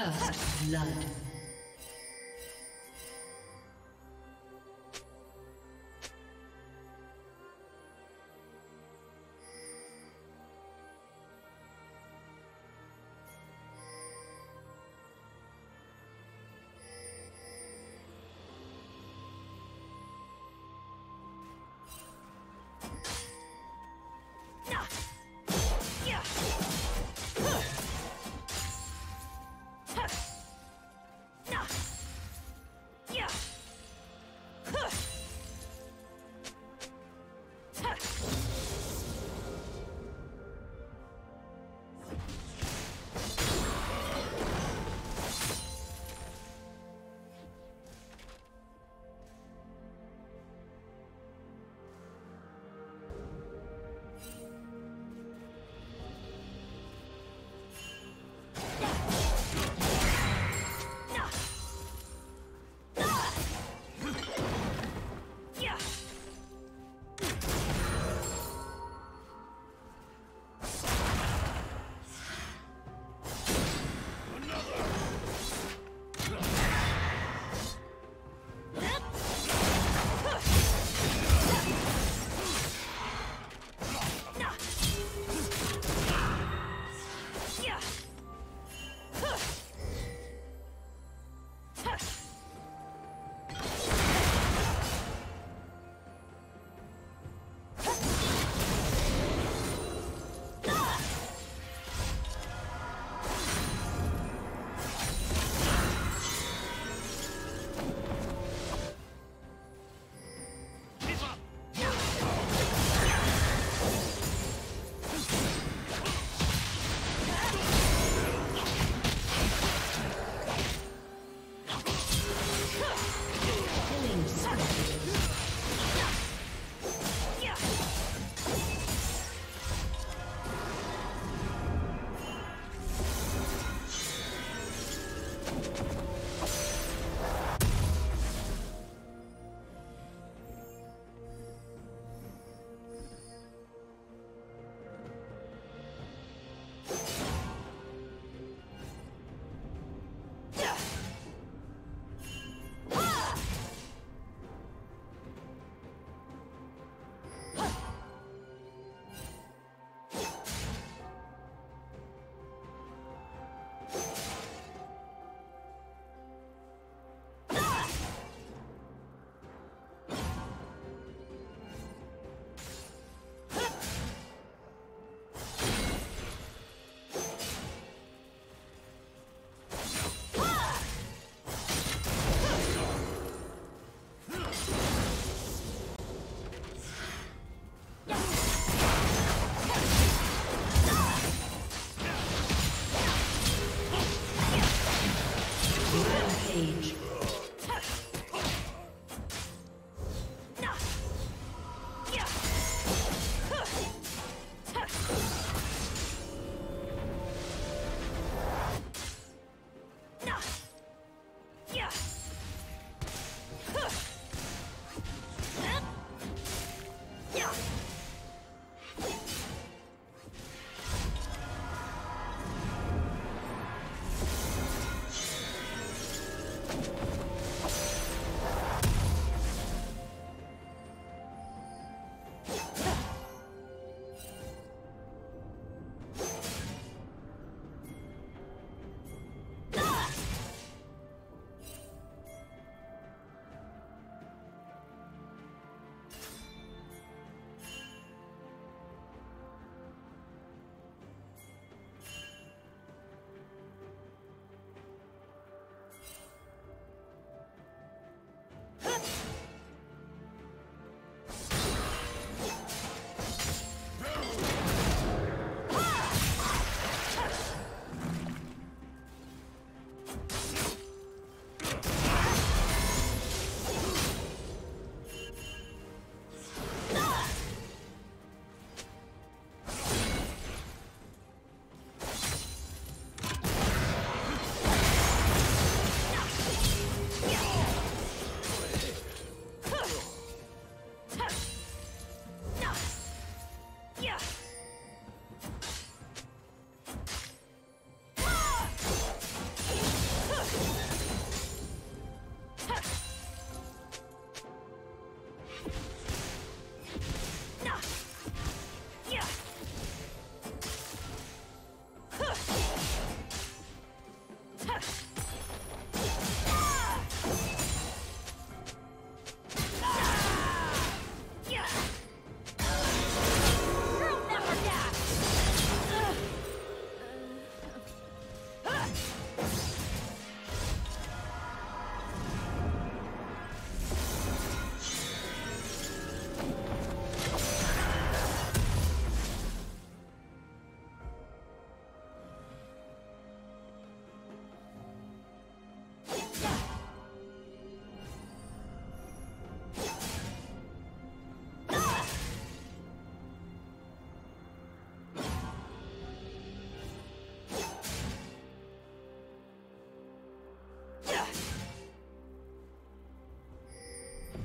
First blood.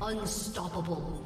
Unstoppable.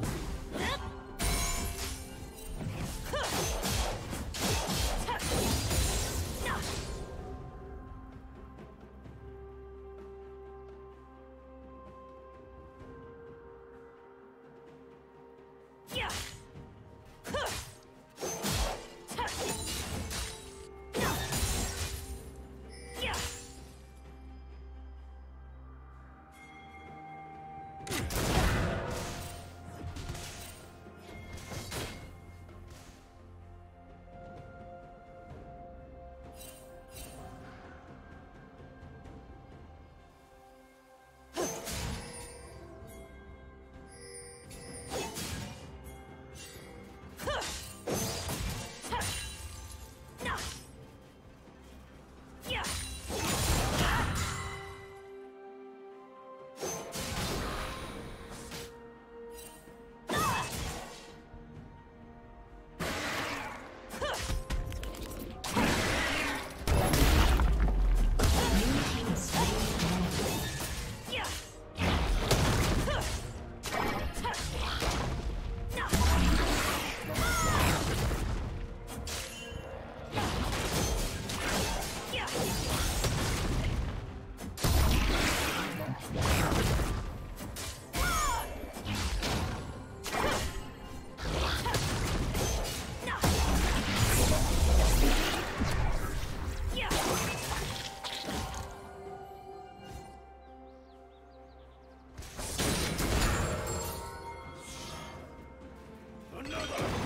another!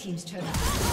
Team's turret.